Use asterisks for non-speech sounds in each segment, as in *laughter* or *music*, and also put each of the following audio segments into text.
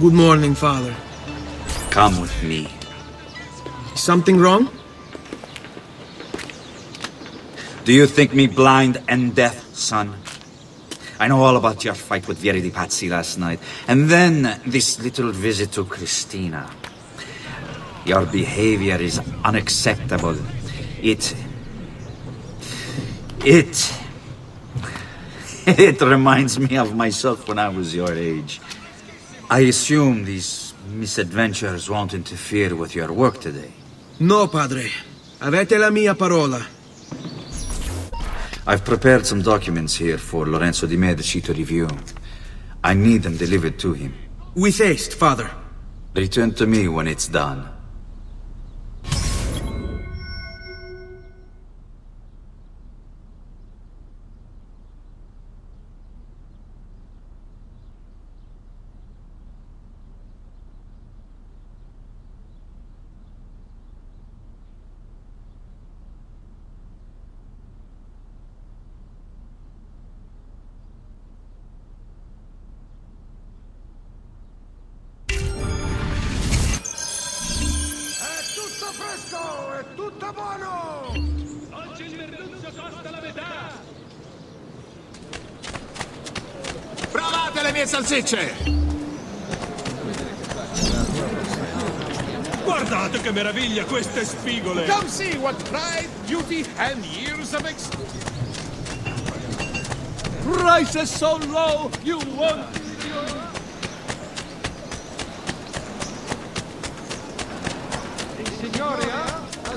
Good morning, father. Come with me. Is something wrong? Do you think me blind and deaf, son? I know all about your fight with Vieri di Pazzi last night, and then this little visit to Cristina. Your behavior is unacceptable. It... It... *laughs* It reminds me of myself when I was your age. I assume these misadventures won't interfere with your work today. No, padre. Avete la mia parola. I've prepared some documents here for Lorenzo di Medici to review. I need them delivered to him. With haste, father. Return to me when it's done. Mie salsicce! Guardate che meraviglia queste spigole! Come see what pride, beauty, and years of ex... Price is so low, you won't... Signoria, as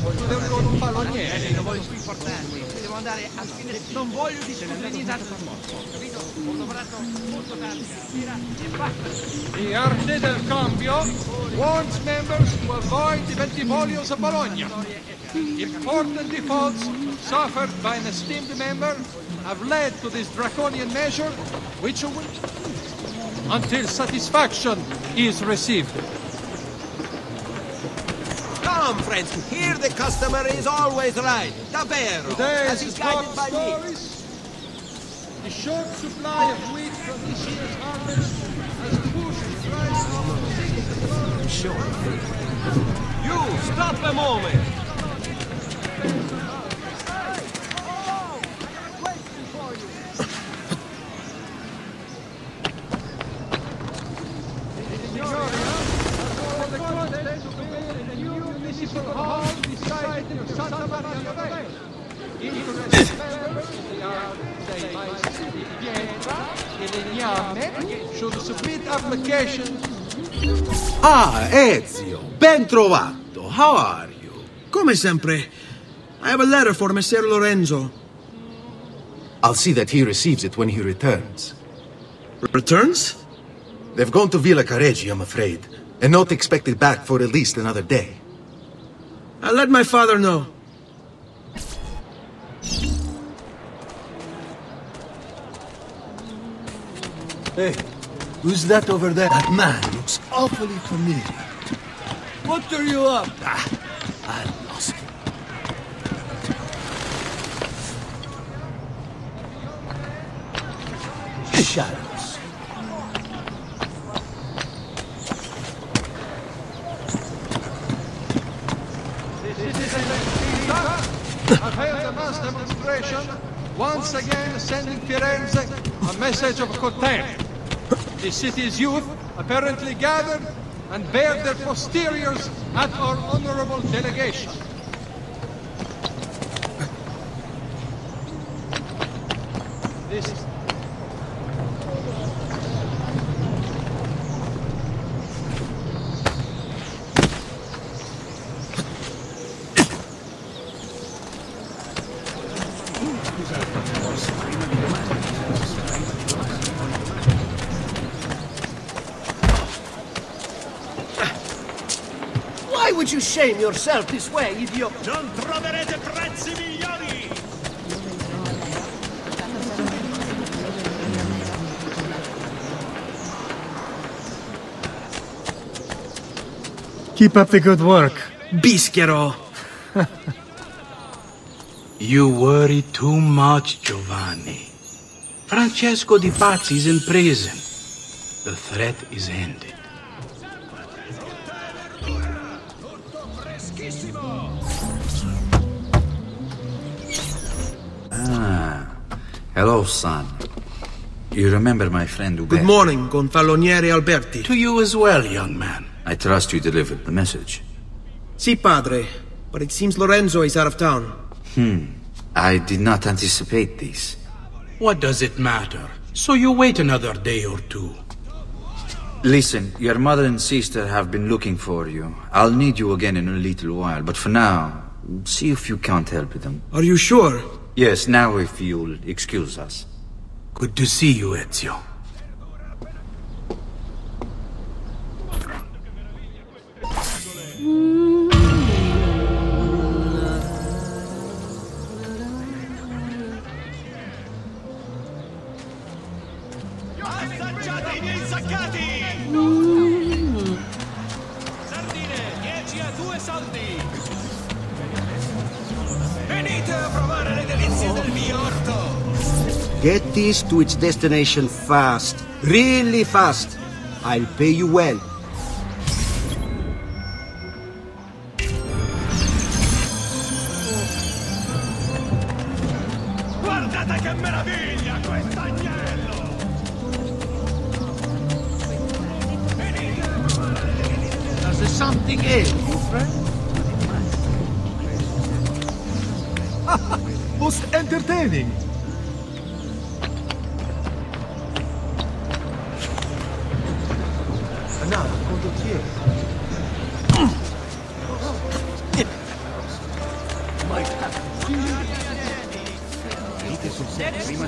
the loro paloniere. non voglio più devo andare. Non voglio capito? Molto stasera e. The Arte del Cambio warns members to avoid the Bentivoglios of Bologna. Important defaults suffered by an esteemed member have led to this draconian measure, which will until satisfaction is received. Come, friends, here the customer is always right. Davvero. As is guided by me. The short supply of wheat from this year's harvest has pushed the price of You, stop a moment. Applications Ah, Ezio, ben trovato. How are you? Come sempre. I have a letter for Messer Lorenzo. I'll see that he receives it when he returns. Returns? They've gone to Villa Careggi, I'm afraid, and not expected back for at least another day. I'll let my father know. Hey, who's that over there? That man looks awfully familiar. What are you up? Ah, I lost him. Shadows. have held a mass once again sending Firenze a message of contempt. The city's youth apparently gathered and bared their posteriors at our honorable delegation. Would you shame yourself this way, idiot? Non troverete prezzi migliori! Keep up the good work. Bischero. You worry too much, Giovanni. Francesco Di Pazzi is in prison. The threat is ended. Hello, son. You remember my friend Uberto? Good morning, Gonfaloniere Alberti. To you as well, young man. I trust you delivered the message. Si, padre. But it seems Lorenzo is out of town. Hmm. I did not anticipate this. What does it matter? So you wait another day or two. Listen, your mother and sister have been looking for you. I'll need you again in a little while, but for now, see if you can't help them. Are you sure? Yes, now if you'll excuse us. Good to see you, Ezio. Assaggiate Get this to its destination fast. Really fast. I'll pay you well. Guardate che meraviglia quest'agnello! Does there something ail you, friend? Ah, ah, most entertaining.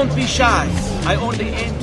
don't be shy. I only aim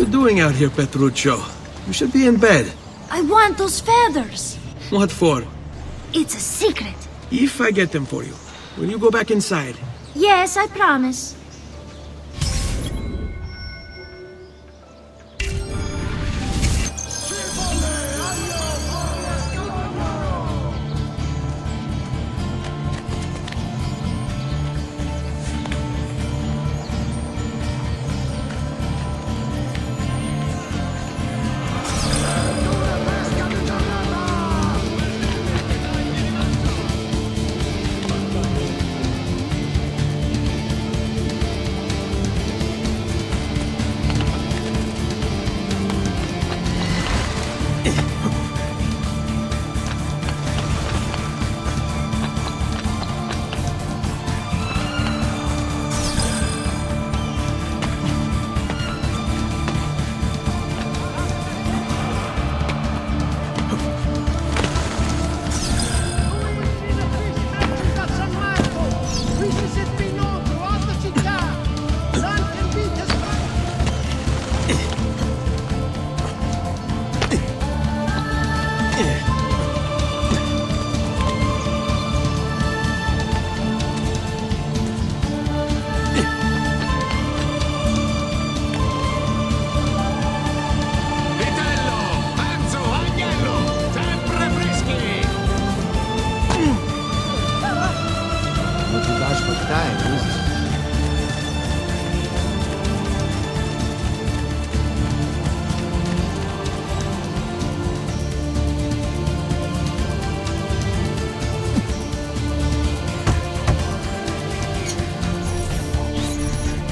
you doing out here, Petruccio? You should be in bed. I want those feathers. What for? It's a secret. If I get them for you, will you go back inside? Yes, I promise.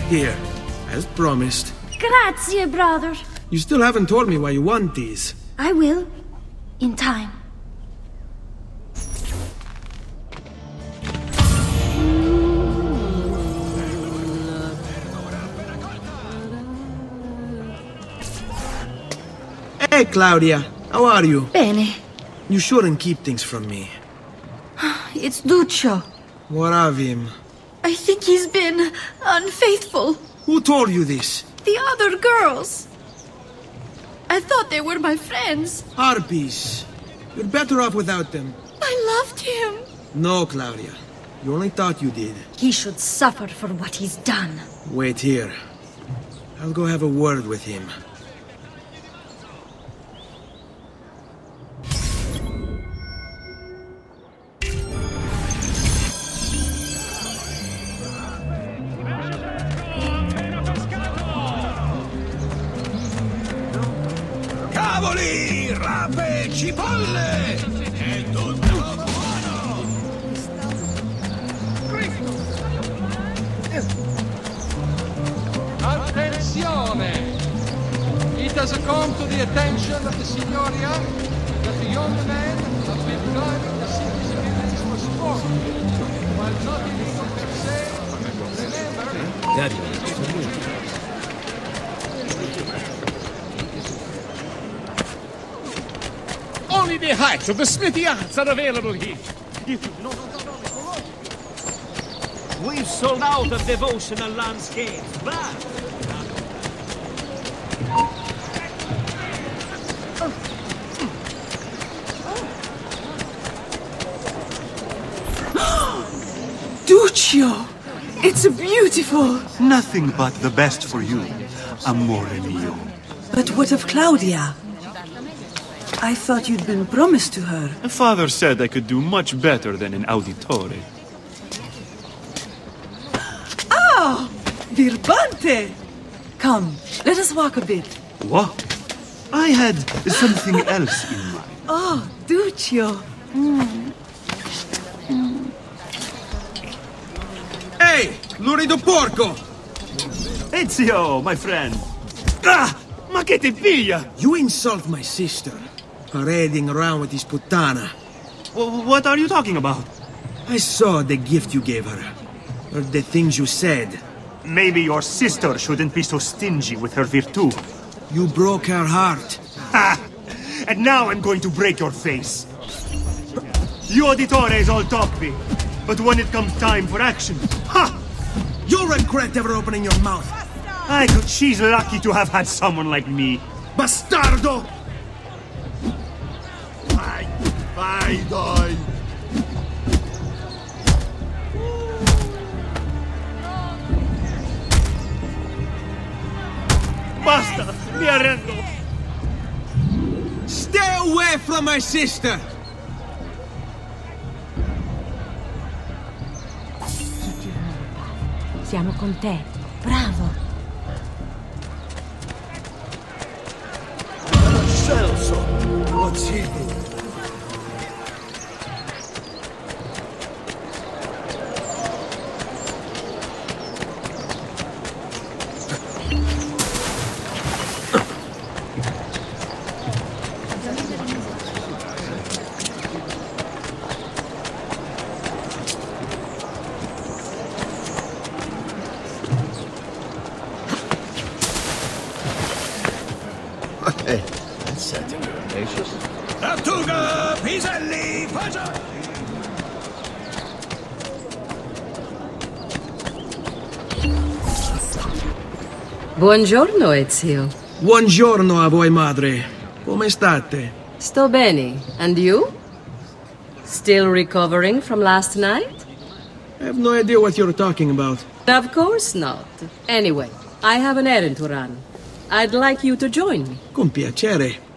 Here, as promised. Grazie, brother. You still haven't told me why you want these. I will. In time. Hey, Claudia. How are you? Bene. You shouldn't keep things from me. *sighs* It's Duccio. What of him? I think he's been unfaithful. Who told you this? The other girls. I thought they were my friends. Harpies. You're better off without them. I loved him. No, Claudia. You only thought you did. He should suffer for what he's done. Wait here. I'll go have a word with him. Cavoli, rape, cipolle! È tutto buono! Attenzione! It has come to the attention of the Signoria that the young man has been driving the city's buildings for sport. While not illegal per se, remember, Only the heights of the smithy arts are available here. We've sold out of devotional landscapes, but Duccio! It's beautiful! Nothing but the best for you, amore mio. But what of Claudia? I thought you'd been promised to her. Father said I could do much better than an auditore. Ah! Birbante! Come, let us walk a bit. What? I had something else in mind. Oh, Duccio! Mm. Hey, lurido porco! Ezio, my friend. Ah! Ma che ti piglia? You insult my sister. Parading around with his putana. W- what are you talking about? I saw the gift you gave her. Or the things you said. Maybe your sister shouldn't be so stingy with her virtù. You broke her heart. Ha! And now I'm going to break your face. You auditore is all toppy. But when it comes time for action, ha! You'll regret ever opening your mouth. I could, she's lucky to have had someone like me. Bastardo! Vai, dai. Basta, mi arrendo. Stay away from my sister! Siamo con te. Bravo. Celso! What's he doing? Setting you ambitious. Lattuga, piselli, faccia! Buongiorno, Ezio. Buongiorno a voi, madre. Come state? Sto bene. And you? Still recovering from last night? I have no idea what you're talking about. Of course not. Anyway, I have an errand to run. I'd like you to join me. Con piacere.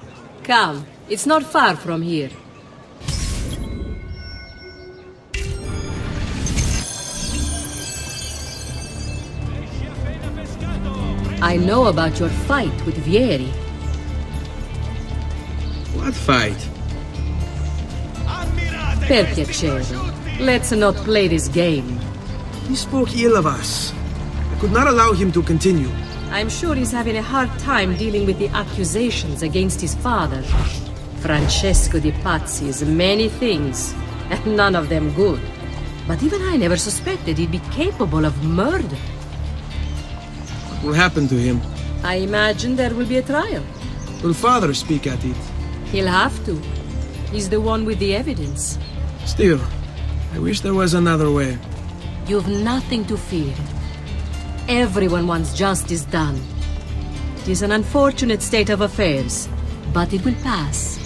Come, it's not far from here. I know about your fight with Vieri. What fight? Perché let's not play this game. He spoke ill of us. I could not allow him to continue. I'm sure he's having a hard time dealing with the accusations against his father. Francesco di Pazzi is many things, and none of them good. But even I never suspected he'd be capable of murder. What will happen to him? I imagine there will be a trial. Will father speak at it? He'll have to. He's the one with the evidence. Still, I wish there was another way. You've nothing to fear. Everyone wants justice done. It is an unfortunate state of affairs, but it will pass.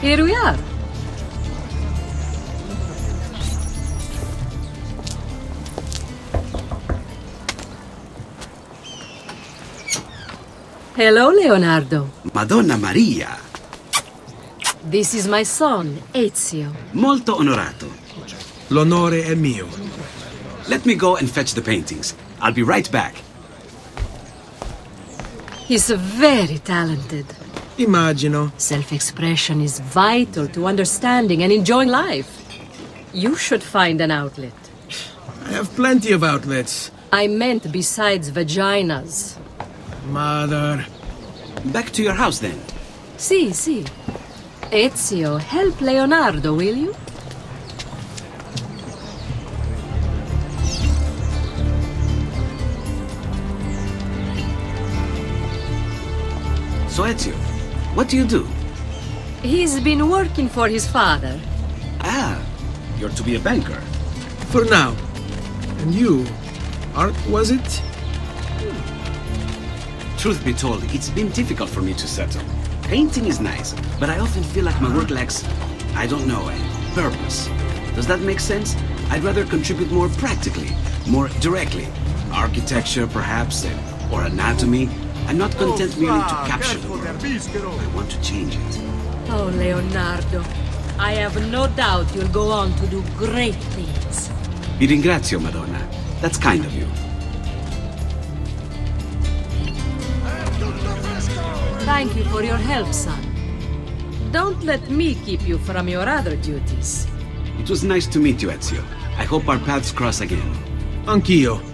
Here we are. Hello, Leonardo. Madonna Maria. This is my son, Ezio. Molto onorato. L'onore è mio. Let me go and fetch the paintings. I'll be right back. He's very talented. Immagino. Self-expression is vital to understanding and enjoying life. You should find an outlet. I have plenty of outlets. I meant besides vaginas. Mother. Back to your house then. Si, si. Ezio, help Leonardo, will you? So Ezio, what do you do? He's been working for his father. Ah, you're to be a banker. For now. And you? Art, was it? Truth be told, it's been difficult for me to settle. Painting is nice, but I often feel like my work lacks, I don't know, a purpose. Does that make sense? I'd rather contribute more practically, more directly. Architecture, perhaps, or anatomy. I'm not content merely to capture the world. I want to change it. Oh, Leonardo. I have no doubt you'll go on to do great things. Vi ringrazio, Madonna. That's kind of you. Thank you for your help, son. Don't let me keep you from your other duties. It was nice to meet you, Ezio. I hope our paths cross again. Anch'io.